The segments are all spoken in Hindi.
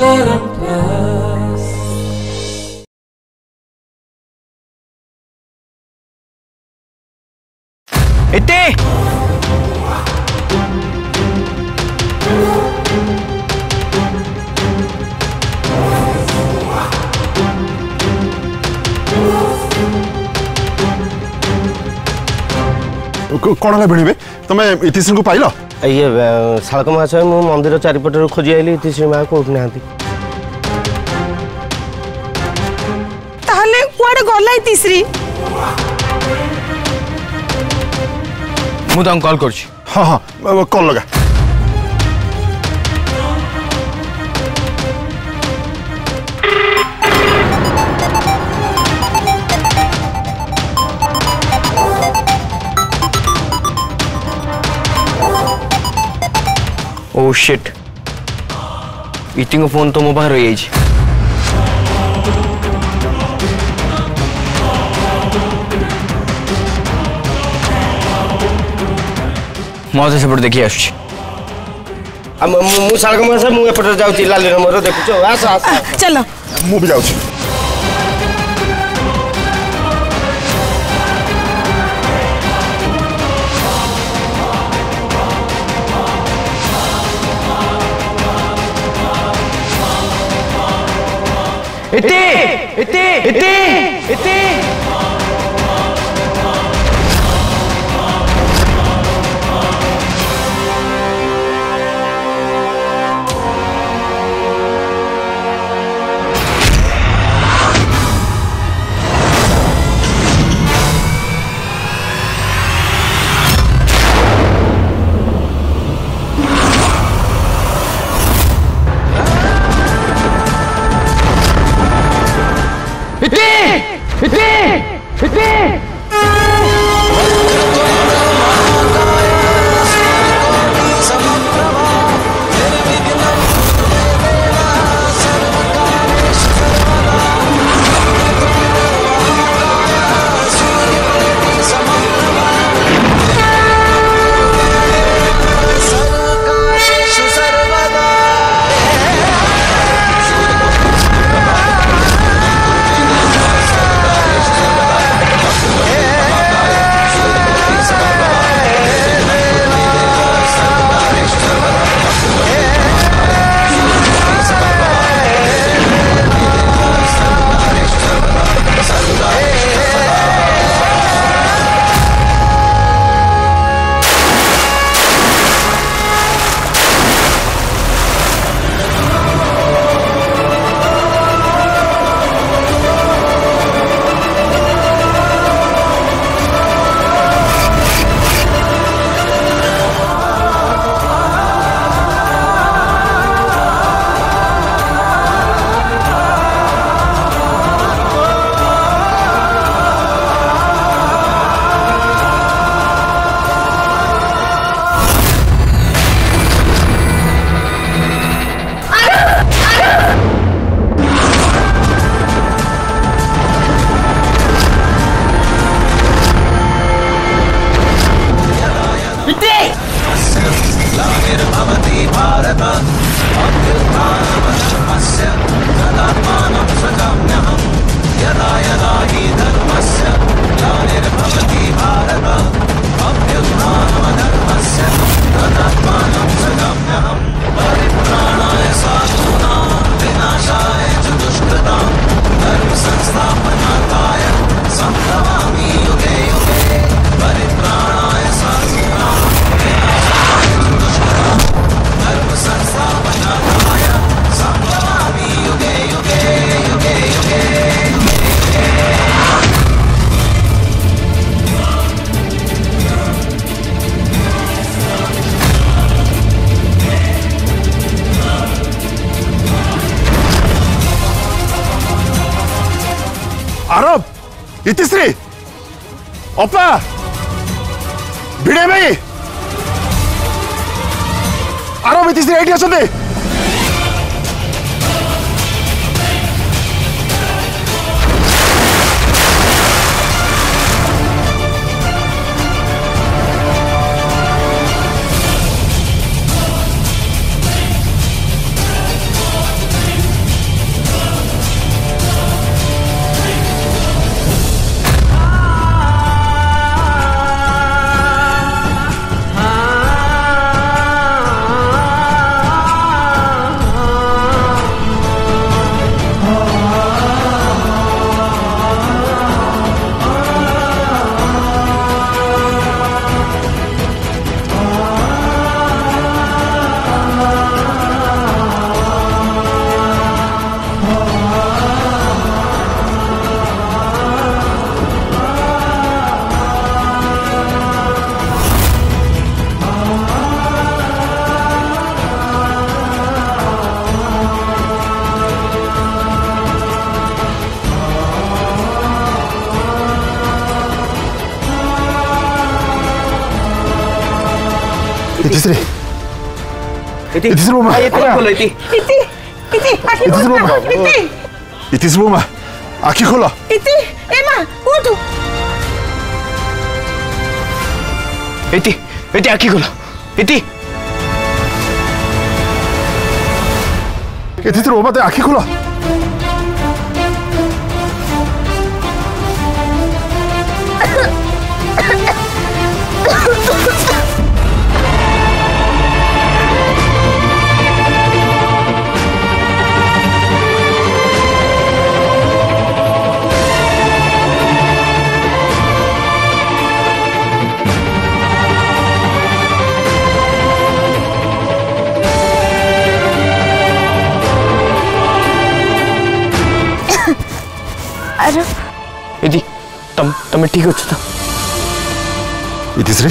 Param Plus. इतने कोणाला भिणवे তুমি ইটিশ্রী পাইল ইয়ে শালক মহাশয় মু মন্দির চারিপটর খোঁজি আইলি ইটিশ্রী মা কোটি না তাহলে কুয়াড়ে গলা ইটিশ্রী মু তাকে কল করছি হ্যাঁ হ্যাঁ কল লগা ओ शिट इतिंग फोन तो मो बाहर रही मौसे से पर देखिए आशुष अब मु सालगम से मु एपटर जाउ छी लाल रंग मोर देखु छो आ आ चलो मु भी जाउ छी Été Et Été Et été Piti! 이티스리 오빠 비례메이 아랍 이티스리 애기였었네 Iti. Iti sa rumah. Ayat ko Iti. Iti. Iti. Aki Iti sa Iti. Iti sa rumah. Aki ko Iti. Emma. Udo. Iti. Iti. Aki ko Iti. Iti sa rumah. Aki ko Iti. यार इदी तम तमे ठीक अछ त इतिश्री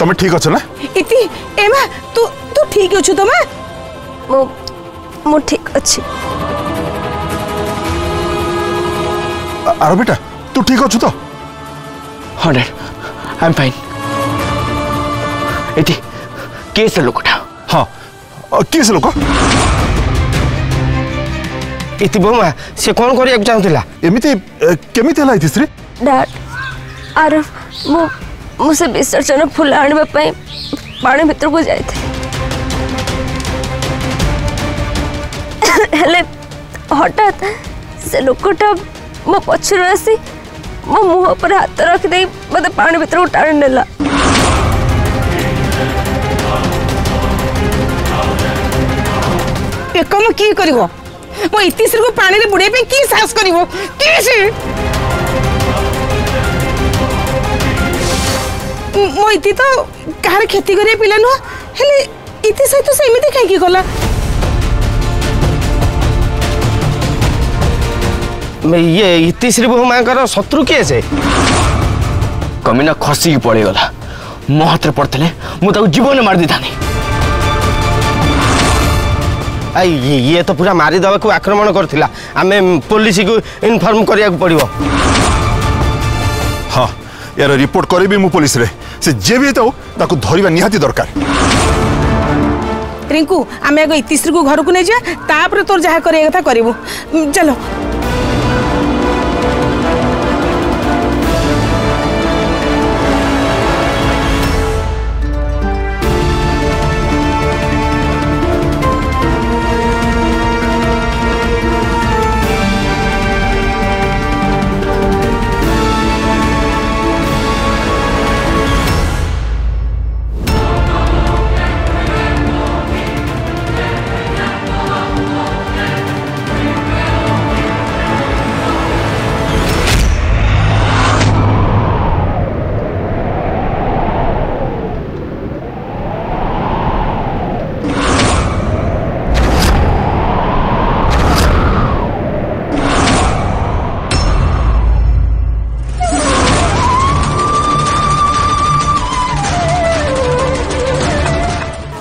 तमे ठीक अछ ना इति एमा तू तू ठीक अछ तमे मो मो ठीक अछि आरो बेटा तू ठीक अछ त हां डैड आई एम फाइन इति केस लोकटा हां केस लोका इतिबोमा से कोन करय चाहुतिला एमिति केमिति लाइति श्री डैड आरो मु मु से विसर्जन फुल आनबे पई पाणी भीतर को जाय थे हेले हटत से लोकट मो पछर आसी मो मुह पर हाथ रख दे मते पाणी भीतर उठाण नेला एकम की करबो ମୋ ଇତିଶ୍ରୀକୁ ପାଣିରେ ବୁଡ଼େଇ ପାଇଁ କି ସାହସ କରିବ କି ସେ ମୋ ଇତି ତ କାହାର କ୍ଷତି କରିବା ପିଲା ନୁହଁ ହେଲେ ଇତି ସହିତ ସେ ଏମିତି କାହିଁକି ଗଲା ଇଏ ଇତିଶ୍ରୀ ବୋହୂ ମାଙ୍କର ଶତ୍ରୁ କିଏ ସେ କମିନା ଖସିକି ପଳେଇଗଲା ମୋ ହାତରେ ପଡ଼ିଥିଲେ ମୁଁ ତାକୁ ଜୀବନ ମାରିଦେଇଥାନ୍ତି ये तो पूरा मारिदेवा को आक्रमण करता आम पुलिस को इनफर्म करा पड़ो हाँ यार रिपोर्ट करी मु पुलिस रे से जे भी तो ताको धरिबा निहाती रिंकू आम आगे इतिश्री को घर को नहीं जापर तोर जहाँ कथा करू चलो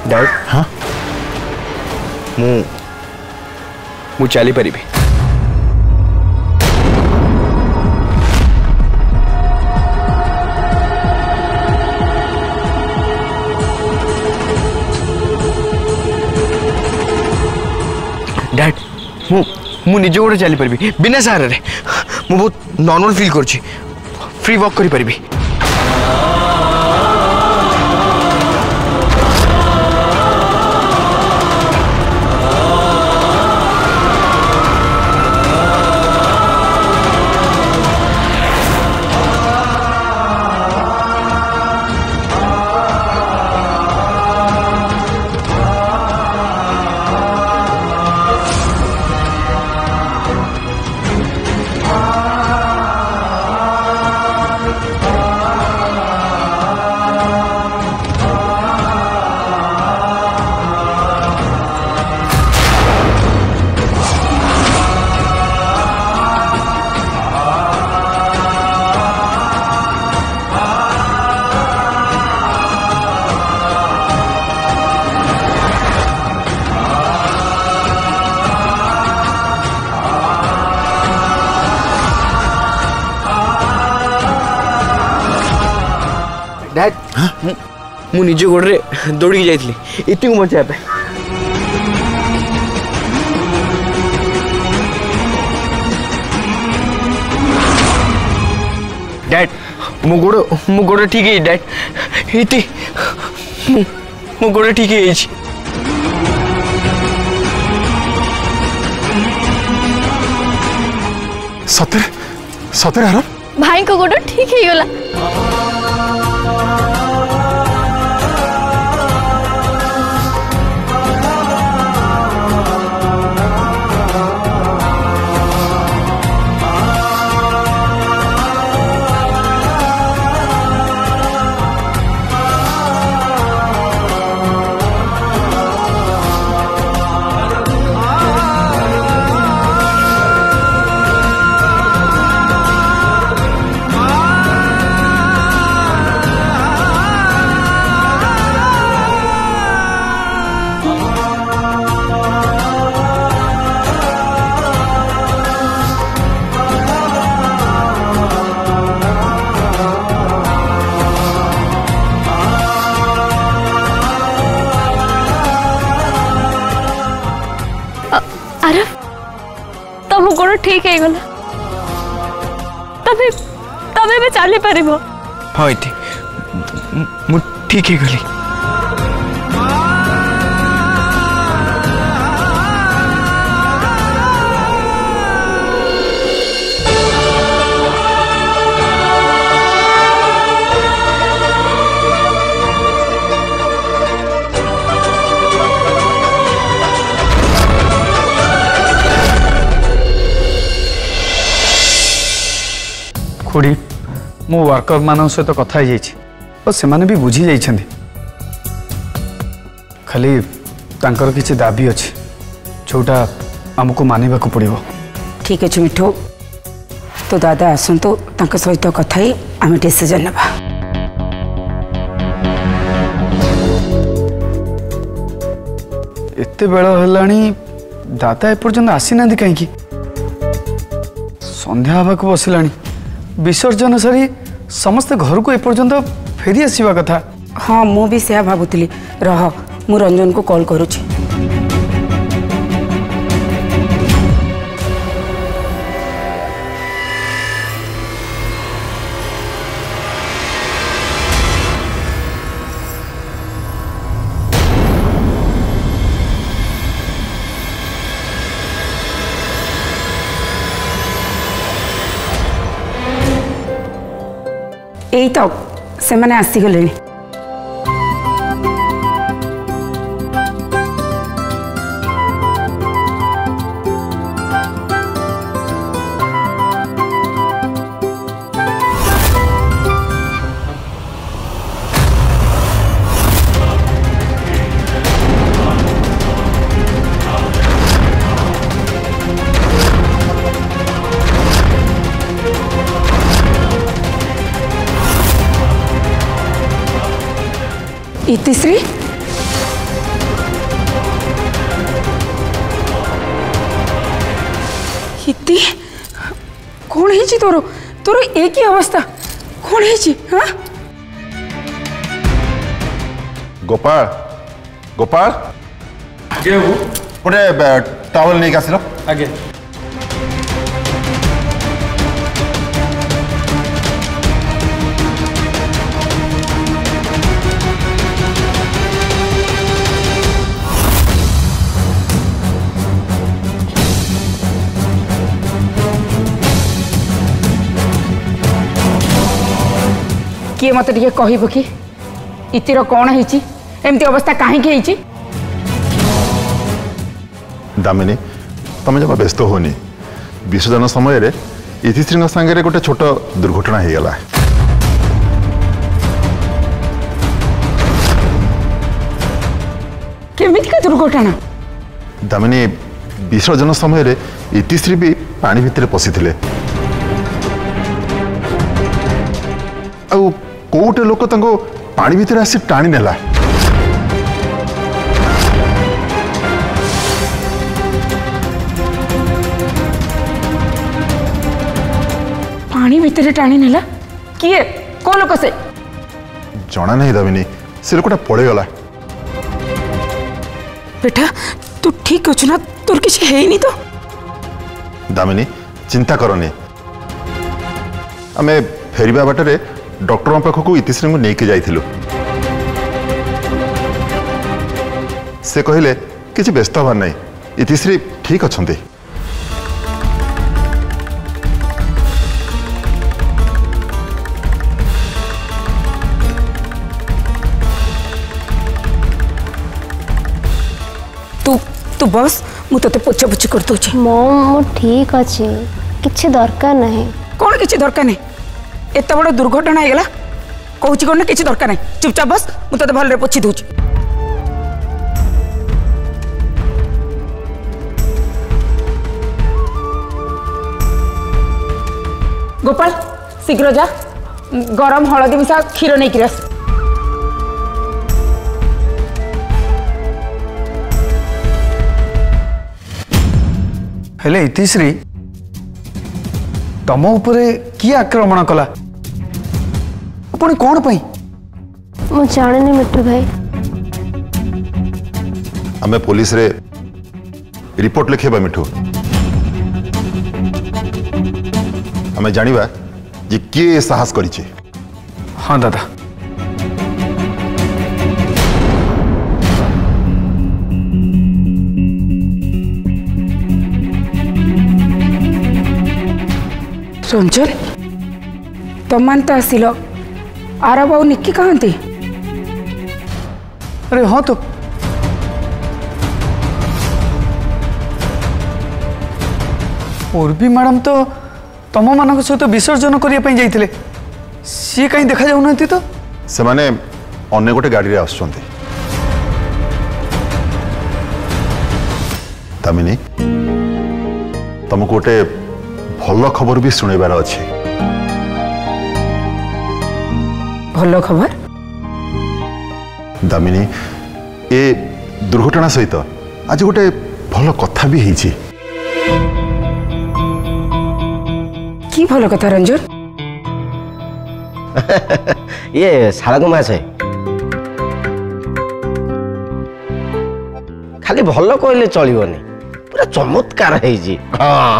Dart? हाँ? मु मु चली परिबे डैड मु मु निजे गोटे चली पारि बिना सहारे मु बहुत नॉर्मल फील कर फ्री वॉक करी परिबे मु निज गोडरे दौड़ी जाइली इतनी मजा आप डैड मु गोड़ मु गोड़ ठीक है डैड इति मु गोड़ ठीक है सतरे सतरे हरम भाई को गोड़ ठीक है योला ମୋର ଠିକ୍ ହେଇଗଲା ତମେ ତମେ ଏବେ ଚାଲିପାରିବ ହଁ ଏଠି ମୁଁ ଠିକ୍ ହେଇଗଲି ଖୁଡ଼ି ମୁଁ ୱାର୍କର୍ମାନଙ୍କ ସହିତ କଥା ହେଇଯାଇଛି ଓ ସେମାନେ ବି ବୁଝି ଯାଇଛନ୍ତି ଖାଲି ତାଙ୍କର କିଛି ଦାବି ଅଛି ଯେଉଁଟା ଆମକୁ ମାନିବାକୁ ପଡ଼ିବ ଠିକ୍ ଅଛି ମିଠୁ ତୋ ଦାଦା ଆସନ୍ତୁ ତାଙ୍କ ସହିତ କଥା ହେଇ ଆମେ ଡିସିଜନ୍ ନେବା ଏତେ ବେଳ ହେଲାଣି ଦାଦା ଏପର୍ଯ୍ୟନ୍ତ ଆସିନାହାନ୍ତି କାହିଁକି ସନ୍ଧ୍ୟା ହେବାକୁ ବସିଲାଣି विसर्जन सारी समस्त घर को एपर्त फेरी आसवा कथा हाँ मुझे भावुली रह मु रंजन को कल करुच्छी এই তো সেমানে আসিগলেনি तीसरी इति कौन है तोर तोर एक ही अवस्था कौन है हाँ गोपाल गोपाल आज्ञा हाँ, गोटे टावल नहीं आसल आज्ञा କିଏ ମୋତେ ଟିକେ କହିବ କି ଇତିର କ'ଣ ହେଇଛି ଏମିତି ଅବସ୍ଥା କାହିଁକି ହେଇଛି ଦାମିନୀ ତମେ ଜମା ବ୍ୟସ୍ତ ହୁଅନି ବିସର୍ଜନ ସମୟରେ ଇତିଶ୍ରୀଙ୍କ ସାଙ୍ଗରେ ଗୋଟେ ଛୋଟ ଦୁର୍ଘଟଣା ହେଇଗଲା କେମିତିକା ଦୁର୍ଘଟଣା ଦାମିନୀ ବିସର୍ଜନ ସମୟରେ ଇତିଶ୍ରୀ ବି ପାଣି ଭିତରେ ପଶିଥିଲେ ଆଉ କୋଉଟେ ଲୋକ ତାଙ୍କୁ ପାଣି ଭିତରେ ଆସି ଟାଣି ନେଲା ପାଣି ଭିତରେ ଟାଣି ନେଲା କିଏ କୋଉ ଲୋକ ସେ ଜଣା ନାହିଁ ଦାମିନୀ ସେ ଲୋକଟା ପଳେଇଗଲା ବେଟା ତୁ ଠିକ ଅଛୁ ନା ତୋର କିଛି ହେଇନି ତ ଦାମିନୀ ଚିନ୍ତା କରନି ଆମେ ଫେରିବା ବାଟରେ डक्टर पाखक इतिश्री को लेकिन जाइलु से कहले कि व्यस्त हवार ना इतिश्री ठीक अच्छा तो बस मुझे तो पोछापोछी कर दौ मो ठीक अच्छे किसी दरकार ना कौन किसी दरकार नहीं एत बड़ दुर्घटना है कहूँ कौन किसी दरकार ना चुपचाप बस मुझे तेज भल्ले पोछी दूच गोपाल शीघ्र जा गरम हलदी मिशा क्षीर नहीं आस हेले इतिश्री तुम उपर किए आक्रमण कला पी कौन मुझे मिठू भाई आम पुलिस रे रिपोर्ट लिखे मिठू आम जानवा जी किए साहस कर हाँ दादा सोनचन तमान तो आसिल आरब आ निक्की कहाँ अरे हाँ तो उर्वी मैडम तो तुम मान सहित तो विसर्जन करने जाते सी कहीं देखा जाऊना तो से माने अने गोटे गाड़ी तमिनी तुमको गोटे ଭଲ ଖବର ବି ଶୁଣେଇବାର ଅଛି ଭଲ ଖବର ଦାମିନୀ ଏ ଦୁର୍ଘଟଣା ସହିତ ଆଜି ଗୋଟେ ଭଲ କଥା ବି ହେଇଛି কি ভালো কথা রঞ্জন ইয়ে শালাক মাছ হয় খালি ভালো কইলে চলিবনি পুরা চমৎকার হয়েছি হ্যাঁ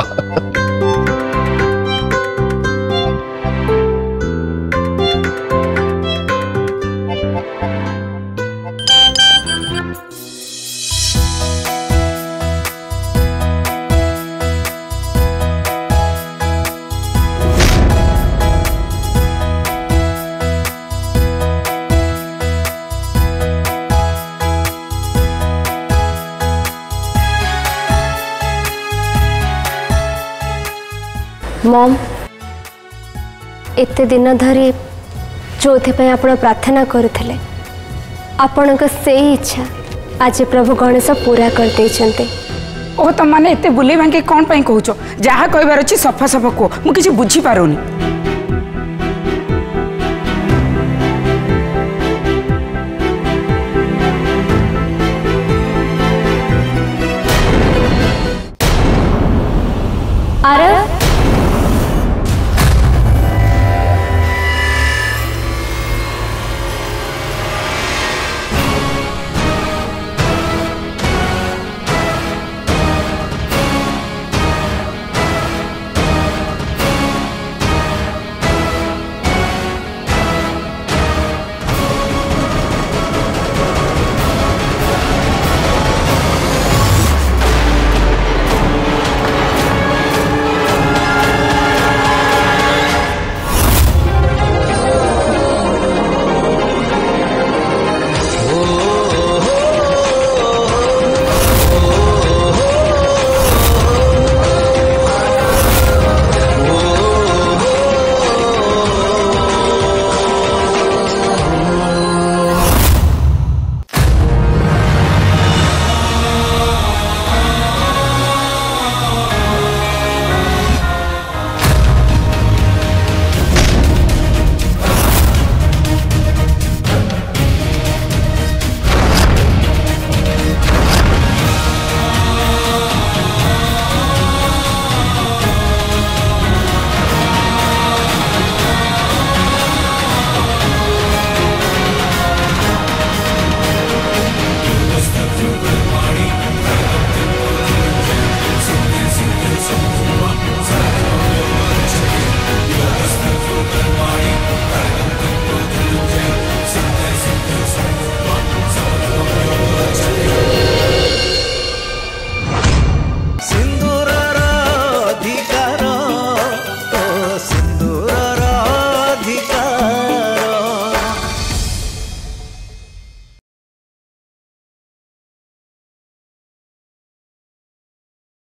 मम एत दिन धरी जो आप प्रार्थना करूले आपण इच्छा आज प्रभु गणेश पूरा कर ओ तो माने इत्ते बुले भांगे कौन पाई कह जहाँ कहार अच्छे सफा सफा कह मुझे बुझी पार नहीं